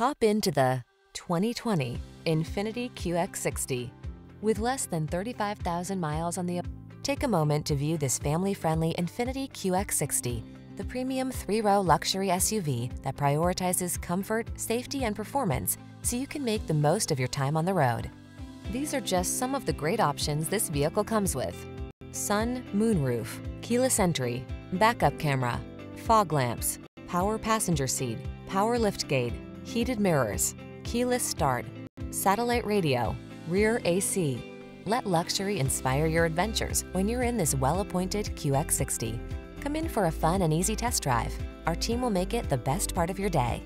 Hop into the 2020 Infiniti QX60. With less than 35,000 miles on the... Take a moment to view this family-friendly Infiniti QX60, the premium three-row luxury SUV that prioritizes comfort, safety, and performance so you can make the most of your time on the road. These are just some of the great options this vehicle comes with. Sun, moonroof, keyless entry, backup camera, fog lamps, power passenger seat, power liftgate, heated mirrors, keyless start, satellite radio, rear AC. Let luxury inspire your adventures when you're in this well-appointed QX60. Come in for a fun and easy test drive. Our team will make it the best part of your day.